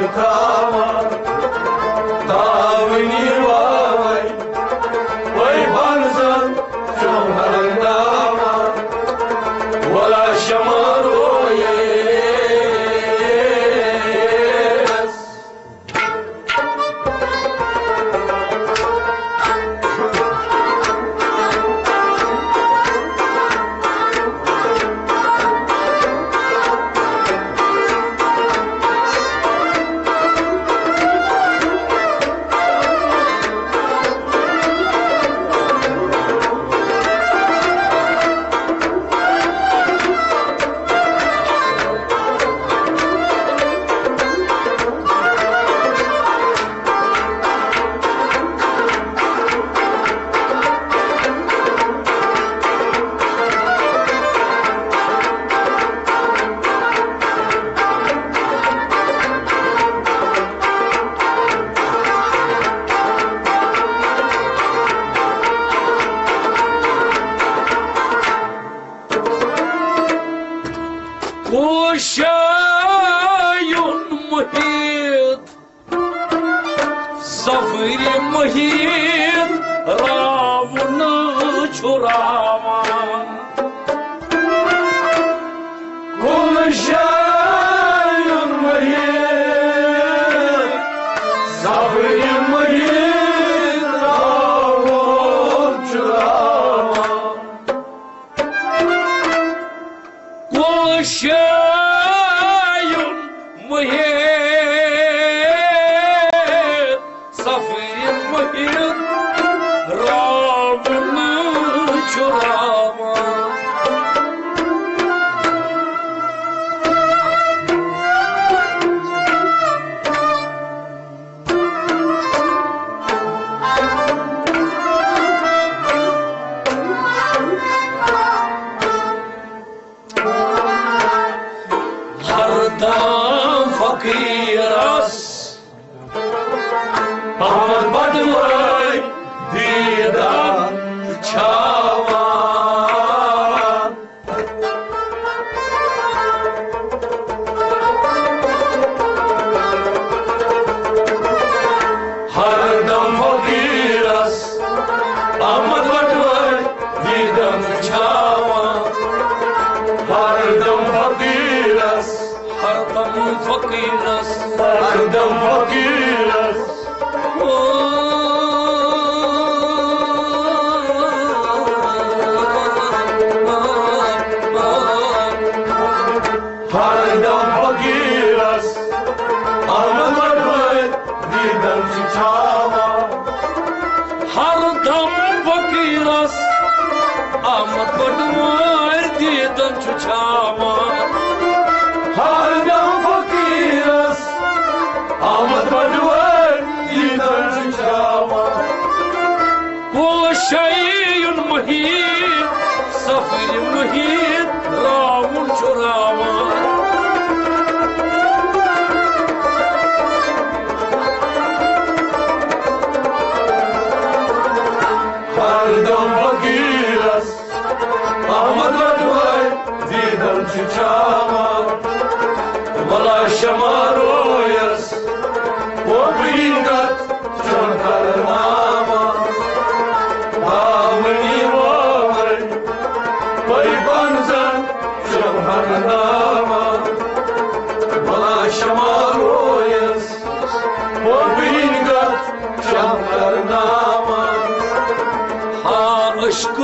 بكرامة فقيرس أخدم فقيرس Hardam fakiras, anamar bayt, didam çiçama. Hardam fakiras, amat badmar, didam çiçama. here.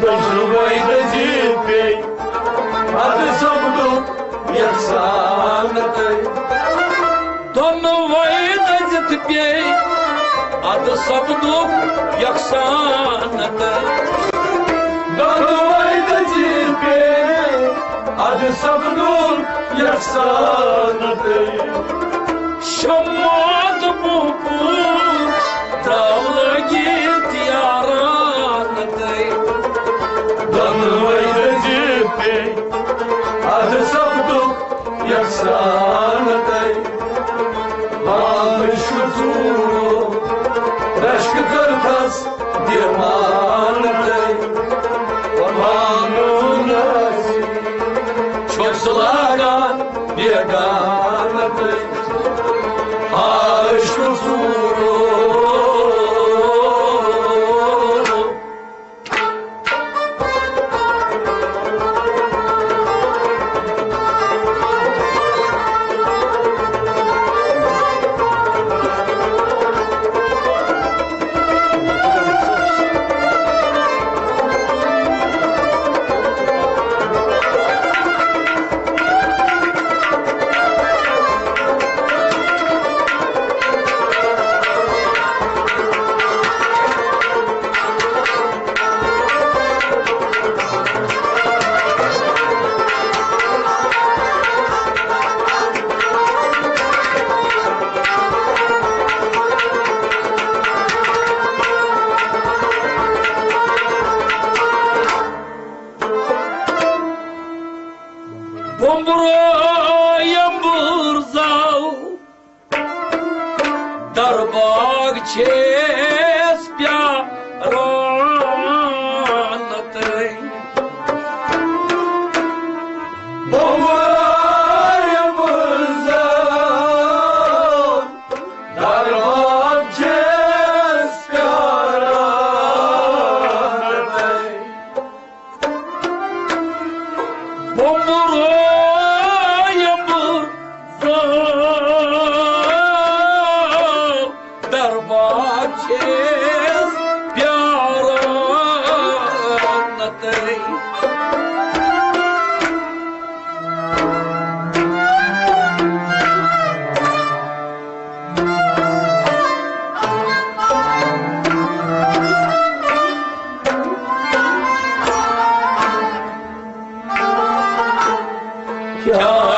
доживай до дітей, а ты собду, як занятий. Донувай до дітей, а ты собду, як занятий. Донувай до дітей, а ты собду, як занятий. Що матиму путь, та влагіт я рад. Yaksanatı Almış kuturu Reşkı kırtas dirmanatı Ormanın nasi Çok sulagan yeganatı های مرزا در باغچه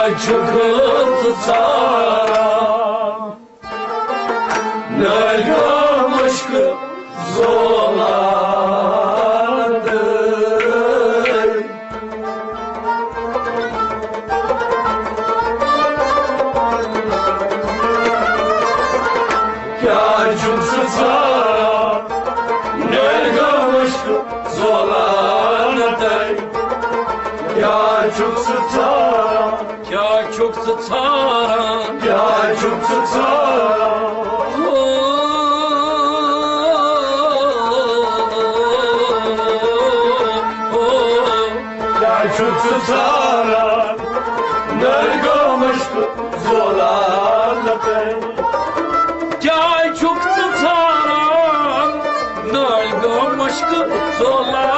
Ya çıkıntı sara Ne görmüş ki zolandı Ya çıksın sara Ne görmüş tutara Ya Eyüp tutara Ya Eyüp tutara Nergomuş zolarla bey Ya Eyüp tutara Nergomuş zolarla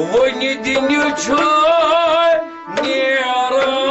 Во не денючой не рано.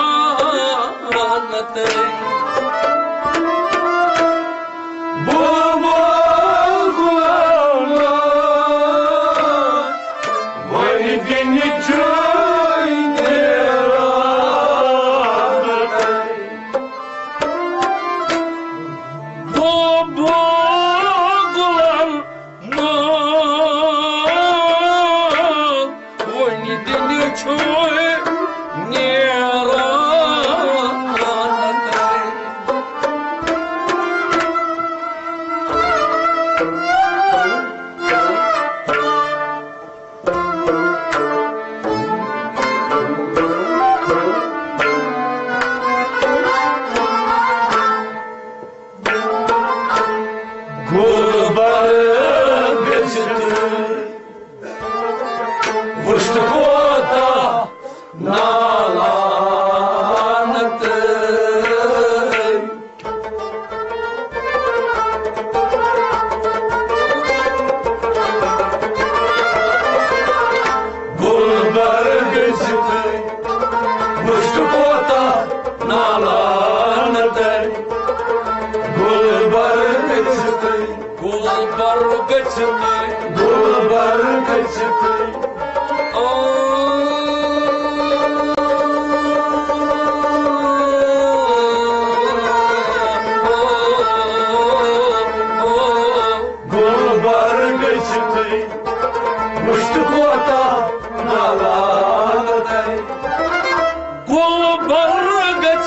Губами бесит, вот что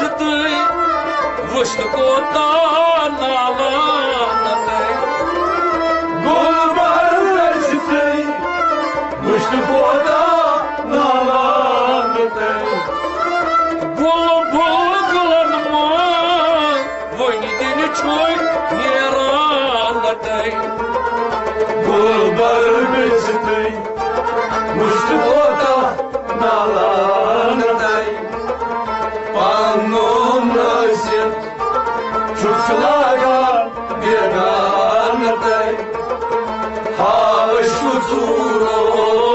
Gulbar gacını Vıştı kotan alanatay Gulbar kaçtı Muştu kota Nalanday Bul bul kılanma Vayni çoy Yeranatay Gulbar kaçtı Muştu kota Nalanday Pannun nasip Çocuklara bir anlatay Haş huzuru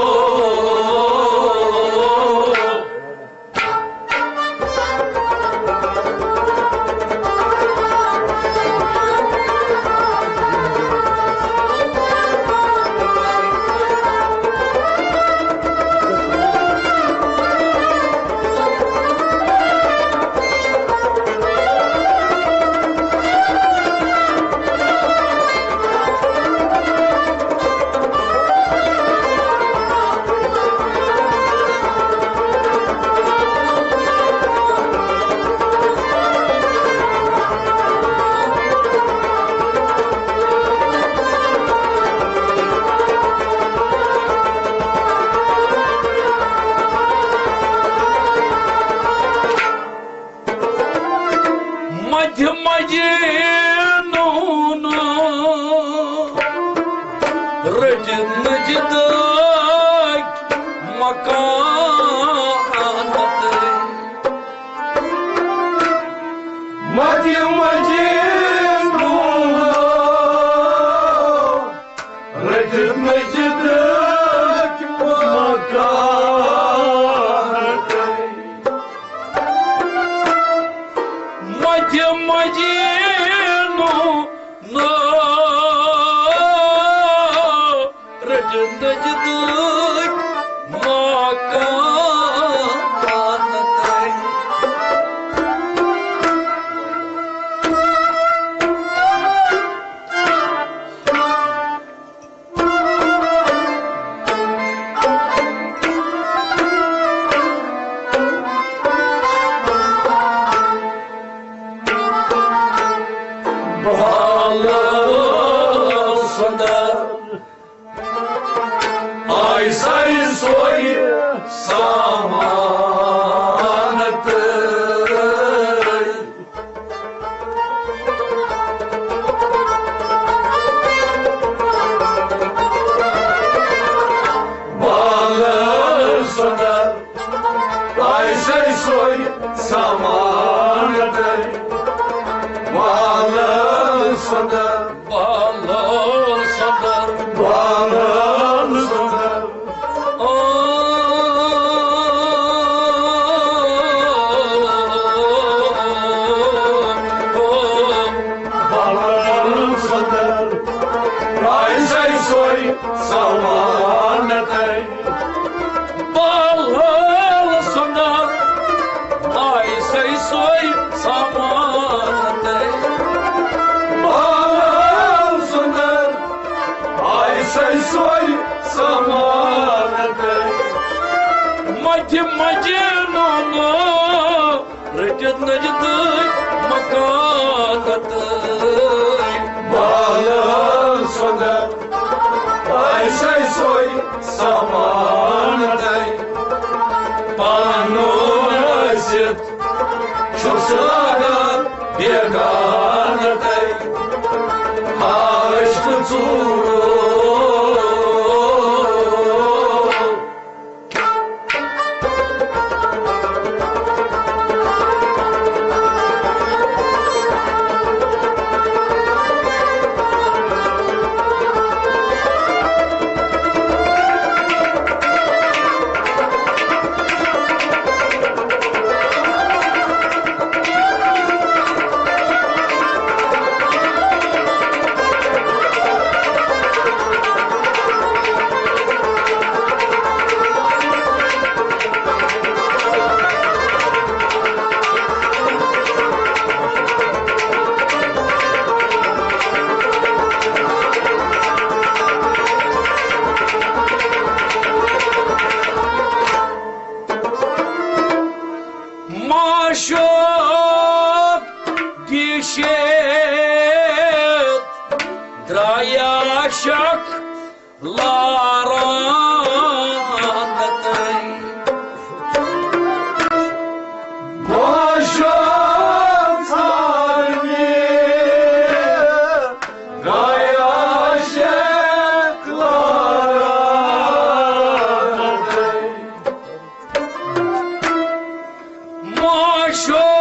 حاجب مجنون رجت نجدك مكانتك بالغ صدق اي شي سوي سمانتي قانون الست شو سلاقات بيقانتي حارش تصورون Fechou!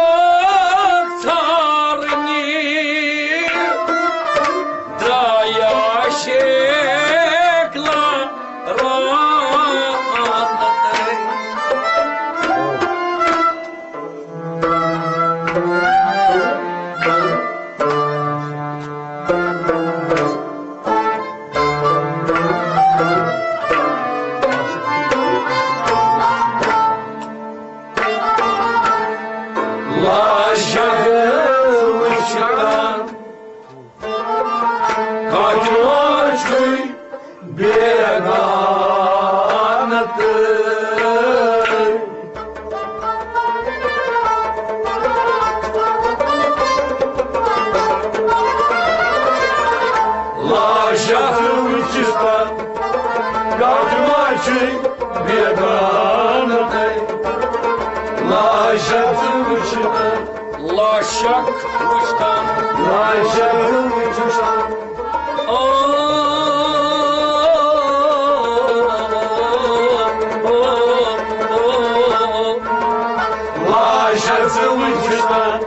как мальчик беганатый, лайшатым учитан, лашак учтан, лайшатым учтан. Лайшатым учтан,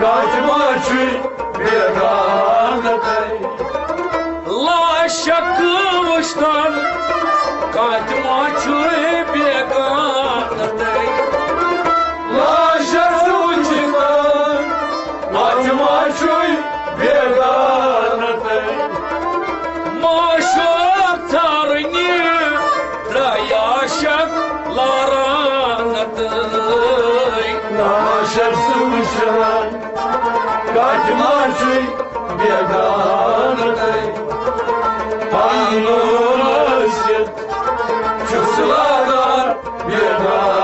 как мальчик uşakan Kaçmaşkı beganatı Laşak uçtan Kaçma çöy beganatay Laşakı uşakan Kaçmaşkı beganatı Maşak tarni da yaşak laranatay Laşakı uşakan Kaçmaşkı beganatı Tanrımışık Çıksılar beganatı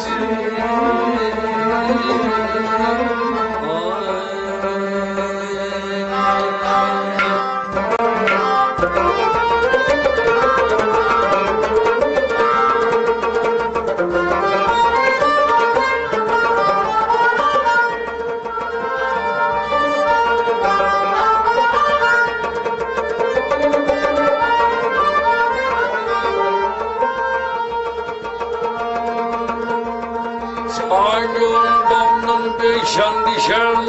Thank you. Sağlığından beşan dişen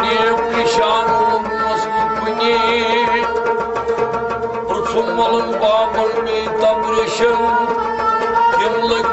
Ne pişan olmaz bu ne Rıtılmalın bağır bir tabreşen Yıllık